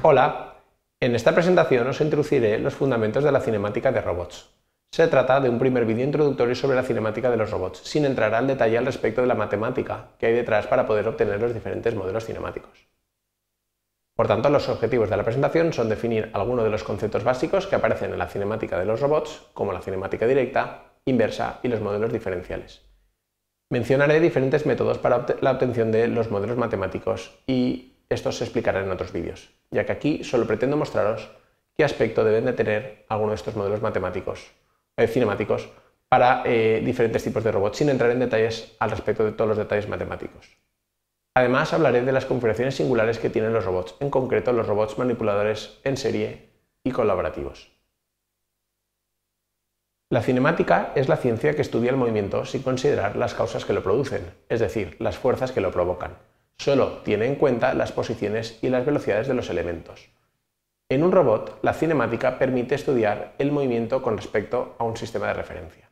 Hola, en esta presentación os introduciré los fundamentos de la cinemática de robots. Se trata de un primer vídeo introductorio sobre la cinemática de los robots, sin entrar al detalle al respecto de la matemática que hay detrás para poder obtener los diferentes modelos cinemáticos. Por tanto, los objetivos de la presentación son definir algunos de los conceptos básicos que aparecen en la cinemática de los robots, como la cinemática directa, inversa y los modelos diferenciales. Mencionaré diferentes métodos para la obtención de los modelos matemáticos y estos se explicarán en otros vídeos, ya que aquí solo pretendo mostraros qué aspecto deben de tener algunos de estos modelos matemáticos, eh, cinemáticos para eh, diferentes tipos de robots, sin entrar en detalles al respecto de todos los detalles matemáticos. Además, hablaré de las configuraciones singulares que tienen los robots, en concreto los robots manipuladores en serie y colaborativos. La cinemática es la ciencia que estudia el movimiento sin considerar las causas que lo producen, es decir, las fuerzas que lo provocan. Solo tiene en cuenta las posiciones y las velocidades de los elementos. En un robot, la cinemática permite estudiar el movimiento con respecto a un sistema de referencia.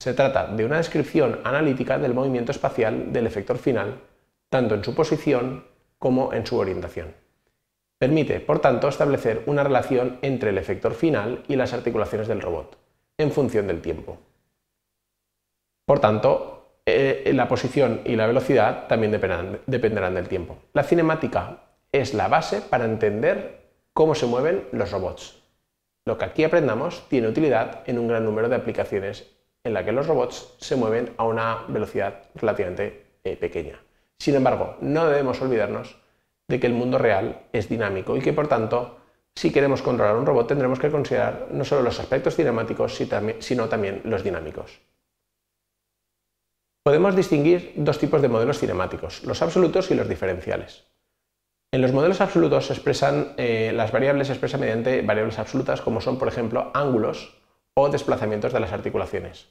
Se trata de una descripción analítica del movimiento espacial del efector final, tanto en su posición como en su orientación. Permite, por tanto, establecer una relación entre el efector final y las articulaciones del robot en función del tiempo. Por tanto, eh, la posición y la velocidad también dependerán, del tiempo. La cinemática es la base para entender cómo se mueven los robots. Lo que aquí aprendamos tiene utilidad en un gran número de aplicaciones en la que los robots se mueven a una velocidad relativamente eh, pequeña. Sin embargo, no debemos olvidarnos de que el mundo real es dinámico y que por tanto si queremos controlar un robot tendremos que considerar no solo los aspectos cinemáticos, sino también los dinámicos. Podemos distinguir dos tipos de modelos cinemáticos, los absolutos y los diferenciales. En los modelos absolutos se expresan, eh, las variables se expresan mediante variables absolutas como son, por ejemplo, ángulos o desplazamientos de las articulaciones,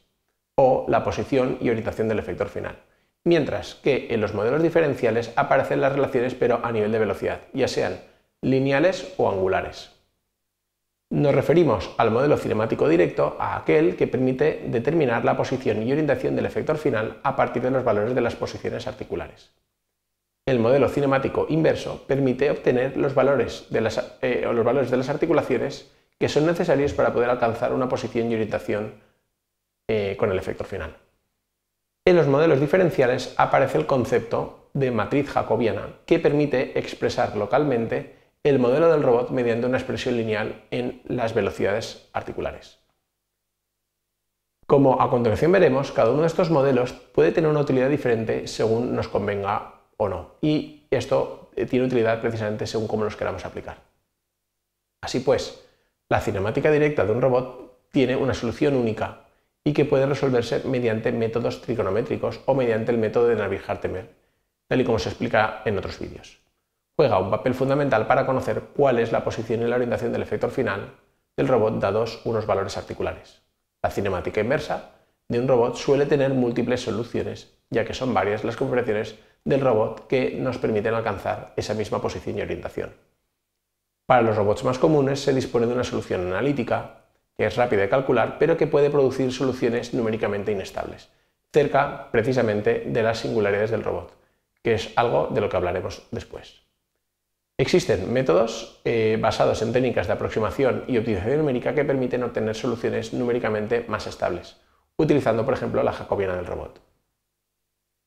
o la posición y orientación del efector final. Mientras que en los modelos diferenciales aparecen las relaciones pero a nivel de velocidad, ya sean lineales o angulares. Nos referimos al modelo cinemático directo a aquel que permite determinar la posición y orientación del efector final a partir de los valores de las posiciones articulares. El modelo cinemático inverso permite obtener los valores de las, eh, articulaciones que son necesarios para poder alcanzar una posición y orientación eh, con el efector final. En los modelos diferenciales aparece el concepto de matriz jacobiana que permite expresar localmente el modelo del robot mediante una expresión lineal en las velocidades articulares. Como a continuación veremos, cada uno de estos modelos puede tener una utilidad diferente según nos convenga o no, y esto eh, tiene utilidad precisamente según cómo los queramos aplicar. Así pues, la cinemática directa de un robot tiene una solución única y que puede resolverse mediante métodos trigonométricos o mediante el método de Navier-Hartemer, tal y como se explica en otros vídeos juega un papel fundamental para conocer cuál es la posición y la orientación del efector final del robot dados unos valores articulares. La cinemática inversa de un robot suele tener múltiples soluciones, ya que son varias las configuraciones del robot que nos permiten alcanzar esa misma posición y orientación. Para los robots más comunes se dispone de una solución analítica, que es rápida de calcular, pero que puede producir soluciones numéricamente inestables, cerca precisamente de las singularidades del robot, que es algo de lo que hablaremos después. Existen métodos eh, basados en técnicas de aproximación y optimización numérica que permiten obtener soluciones numéricamente más estables, utilizando por ejemplo la jacobiana del robot.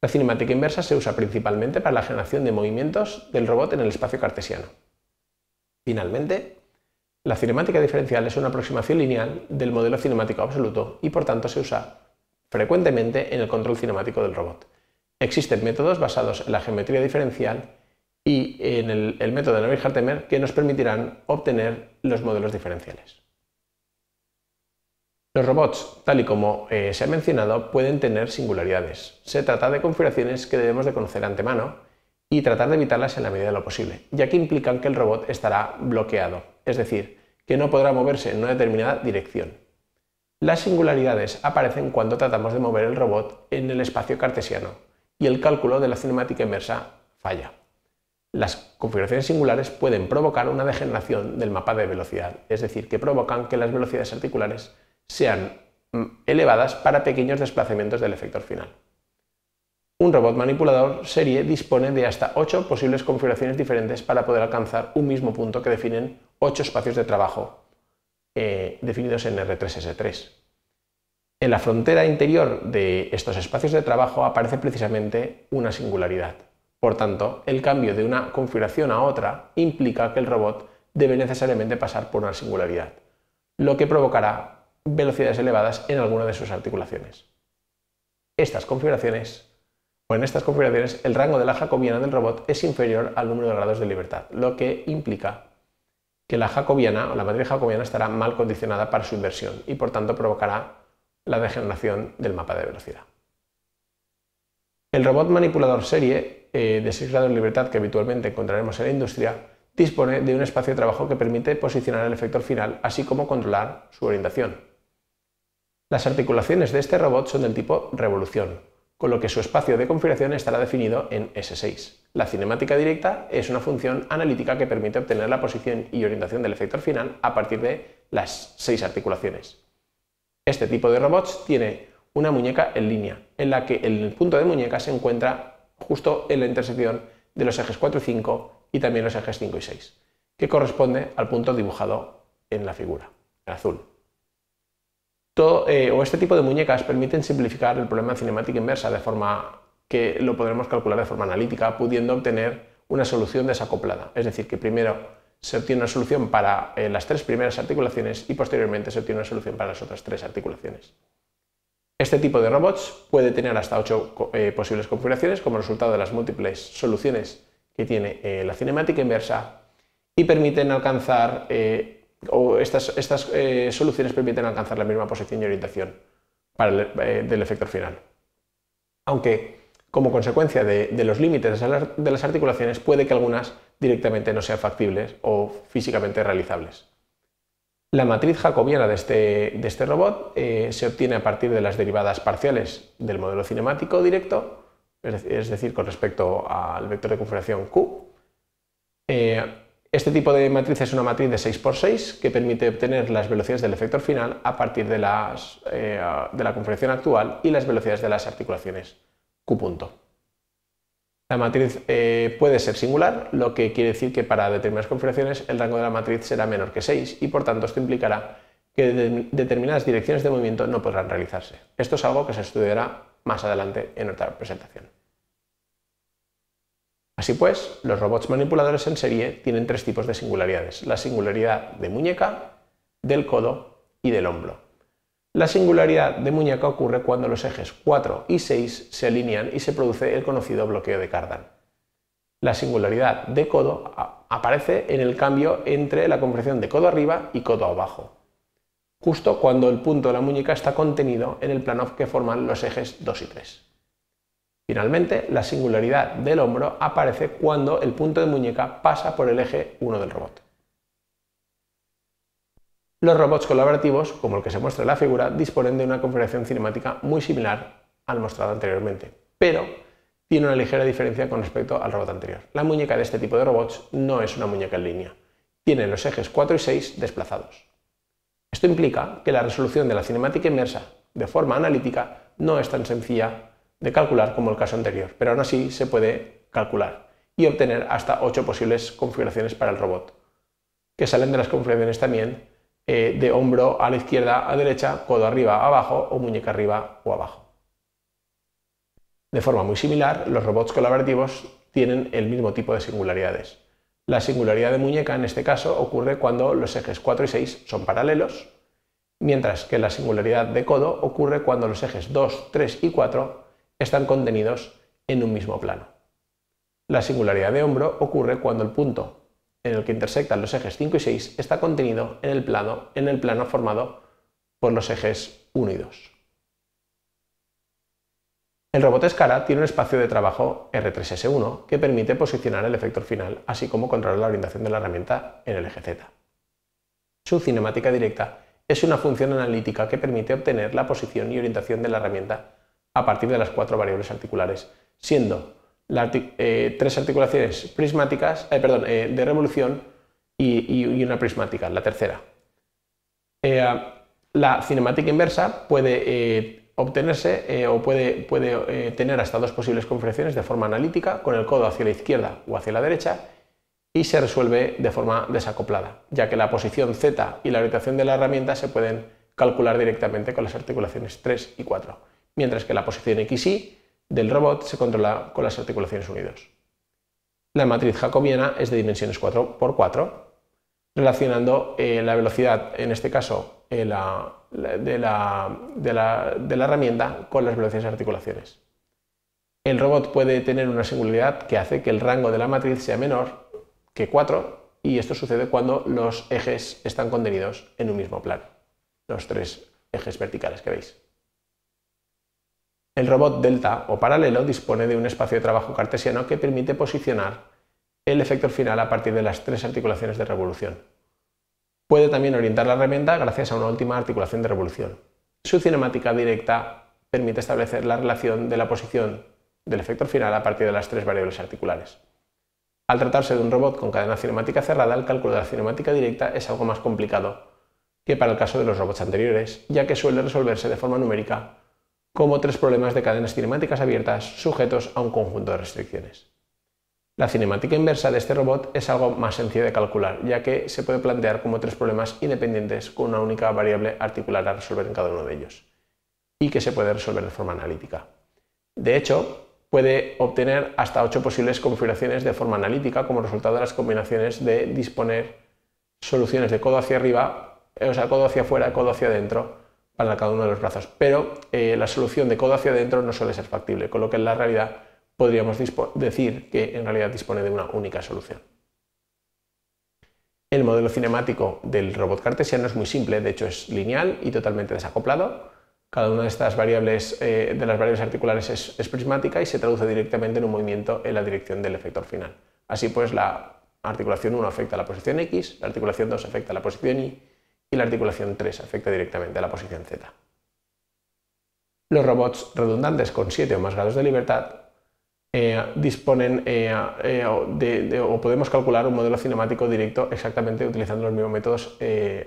La cinemática inversa se usa principalmente para la generación de movimientos del robot en el espacio cartesiano. Finalmente, la cinemática diferencial es una aproximación lineal del modelo cinemático absoluto y por tanto se usa frecuentemente en el control cinemático del robot. Existen métodos basados en la geometría diferencial y en el, método de Navier-Hartemer que nos permitirán obtener los modelos diferenciales. Los robots, tal y como eh, se ha mencionado, pueden tener singularidades. Se trata de configuraciones que debemos de conocer antemano y tratar de evitarlas en la medida de lo posible, ya que implican que el robot estará bloqueado, es decir, que no podrá moverse en una determinada dirección. Las singularidades aparecen cuando tratamos de mover el robot en el espacio cartesiano y el cálculo de la cinemática inversa falla. Las configuraciones singulares pueden provocar una degeneración del mapa de velocidad, es decir, que provocan que las velocidades articulares sean mm, elevadas para pequeños desplazamientos del efector final. Un robot manipulador serie dispone de hasta 8 posibles configuraciones diferentes para poder alcanzar un mismo punto que definen 8 espacios de trabajo eh, definidos en R3S3. En la frontera interior de estos espacios de trabajo aparece precisamente una singularidad. Por tanto, el cambio de una configuración a otra implica que el robot debe necesariamente pasar por una singularidad, lo que provocará velocidades elevadas en alguna de sus articulaciones. Estas configuraciones o en estas configuraciones el rango de la jacobiana del robot es inferior al número de grados de libertad, lo que implica que la jacobiana o la matriz jacobiana estará mal condicionada para su inversión y por tanto provocará la degeneración del mapa de velocidad. El robot manipulador serie eh, de 6 grados de libertad que habitualmente encontraremos en la industria dispone de un espacio de trabajo que permite posicionar el efector final, así como controlar su orientación. Las articulaciones de este robot son del tipo revolución, con lo que su espacio de configuración estará definido en S6. La cinemática directa es una función analítica que permite obtener la posición y orientación del efector final a partir de las seis articulaciones. Este tipo de robots tiene una muñeca en línea, en la que el punto de muñeca se encuentra justo en la intersección de los ejes 4 y 5 y también los ejes 5 y 6, que corresponde al punto dibujado en la figura, en azul. Todo, eh, o este tipo de muñecas permiten simplificar el problema de cinemática inversa de forma que lo podremos calcular de forma analítica, pudiendo obtener una solución desacoplada. Es decir, que primero se obtiene una solución para eh, las tres primeras articulaciones y posteriormente se obtiene una solución para las otras tres articulaciones. Este tipo de robots puede tener hasta ocho eh, posibles configuraciones como resultado de las múltiples soluciones que tiene eh, la cinemática inversa y permiten alcanzar, eh, o estas, estas soluciones permiten alcanzar la misma posición y orientación del efecto final. Aunque como consecuencia de, los límites de las articulaciones puede que algunas directamente no sean factibles o físicamente realizables. La matriz jacobiana de este, de este robot se obtiene a partir de las derivadas parciales del modelo cinemático directo es decir, con respecto al vector de configuración Q. Eh, este tipo de matriz es una matriz de 6x6 que permite obtener las velocidades del efector final a partir de, las, eh, de la configuración actual y las velocidades de las articulaciones Q. La matriz eh, puede ser singular, lo que quiere decir que para determinadas configuraciones el rango de la matriz será menor que 6 y por tanto esto implicará que determinadas direcciones de movimiento no podrán realizarse. Esto es algo que se estudiará más adelante en otra presentación. Así pues, los robots manipuladores en serie tienen tres tipos de singularidades. La singularidad de muñeca, del codo y del hombro. La singularidad de muñeca ocurre cuando los ejes 4 y 6 se alinean y se produce el conocido bloqueo de Cardan. La singularidad de codo aparece en el cambio entre la configuración de codo arriba y codo abajo justo cuando el punto de la muñeca está contenido en el plano que forman los ejes 2 y 3. Finalmente, la singularidad del hombro aparece cuando el punto de muñeca pasa por el eje 1 del robot. Los robots colaborativos, como el que se muestra en la figura, disponen de una configuración cinemática muy similar al mostrado anteriormente, pero tiene una ligera diferencia con respecto al robot anterior. La muñeca de este tipo de robots no es una muñeca en línea, tiene los ejes 4 y 6 desplazados. Esto implica que la resolución de la cinemática inmersa de forma analítica no es tan sencilla de calcular como el caso anterior, pero aún así se puede calcular y obtener hasta 8 posibles configuraciones para el robot, que salen de las configuraciones también eh, de hombro a la izquierda, a derecha, codo arriba, abajo o muñeca arriba o abajo. De forma muy similar, los robots colaborativos tienen el mismo tipo de singularidades. La singularidad de muñeca en este caso ocurre cuando los ejes 4 y 6 son paralelos, mientras que la singularidad de codo ocurre cuando los ejes 2, 3 y 4 están contenidos en un mismo plano. La singularidad de hombro ocurre cuando el punto en el que intersectan los ejes 5 y 6 está contenido en el plano, en el plano formado por los ejes 1 y 2. El robot Escara tiene un espacio de trabajo R3S1 que permite posicionar el efector final, así como controlar la orientación de la herramienta en el eje Z. Su cinemática directa es una función analítica que permite obtener la posición y orientación de la herramienta a partir de las cuatro variables articulares, siendo eh, tres articulaciones prismáticas, eh, perdón, eh, de revolución y, una prismática, la tercera. la cinemática inversa puede obtenerse o puede, tener hasta dos posibles configuraciones de forma analítica con el codo hacia la izquierda o hacia la derecha y se resuelve de forma desacoplada, ya que la posición Z y la orientación de la herramienta se pueden calcular directamente con las articulaciones 3 y 4, mientras que la posición X y del robot se controla con las articulaciones unidos. La matriz jacobiana es de dimensiones 4x4, relacionando eh, la velocidad, en este caso de, la, de, la, herramienta, con las velocidades de articulaciones. El robot puede tener una singularidad que hace que el rango de la matriz sea menor que 4 y esto sucede cuando los ejes están contenidos en un mismo plano, los tres ejes verticales que veis. El robot delta o paralelo dispone de un espacio de trabajo cartesiano que permite posicionar el efector final a partir de las tres articulaciones de revolución. Puede también orientar la herramienta gracias a una última articulación de revolución. Su cinemática directa permite establecer la relación de la posición del efector final a partir de las tres variables articulares. Al tratarse de un robot con cadena cinemática cerrada, el cálculo de la cinemática directa es algo más complicado que para el caso de los robots anteriores, ya que suele resolverse de forma numérica como tres problemas de cadenas cinemáticas abiertas sujetos a un conjunto de restricciones. La cinemática inversa de este robot es algo más sencillo de calcular, ya que se puede plantear como tres problemas independientes con una única variable articular a resolver en cada uno de ellos, y que se puede resolver de forma analítica. De hecho, puede obtener hasta ocho posibles configuraciones de forma analítica como resultado de las combinaciones de disponer soluciones de codo hacia arriba, eh, o sea, codo hacia afuera, codo hacia adentro, para cada uno de los brazos. Pero eh, la solución de codo hacia adentro no suele ser factible, con lo que en la realidad podríamos decir que en realidad dispone de una única solución. El modelo cinemático del robot cartesiano es muy simple, de hecho es lineal y totalmente desacoplado. Cada una de estas variables, eh, de las variables articulares es, prismática y se traduce directamente en un movimiento en la dirección del efector final. Así pues, la articulación 1 afecta a la posición X, la articulación 2 afecta a la posición Y y la articulación 3 afecta directamente a la posición Z. Los robots redundantes con 7 o más grados de libertad eh, disponen eh, eh, o podemos calcular un modelo cinemático directo exactamente utilizando los mismos métodos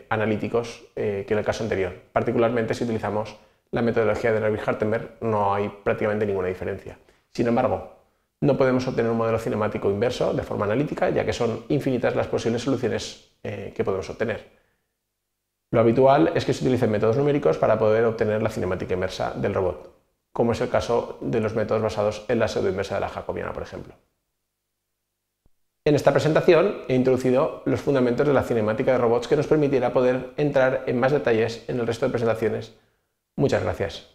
analíticos que en el caso anterior. Particularmente si utilizamos la metodología de David Hartenberg no hay prácticamente ninguna diferencia. Sin embargo, no podemos obtener un modelo cinemático inverso de forma analítica ya que son infinitas las posibles soluciones que podemos obtener. Lo habitual es que se utilicen métodos numéricos para poder obtener la cinemática inversa del robot, como es el caso de los métodos basados en la pseudoinversa de la jacobiana, por ejemplo. En esta presentación he introducido los fundamentos de la cinemática de robots que nos permitirá poder entrar en más detalles en el resto de presentaciones. Muchas gracias.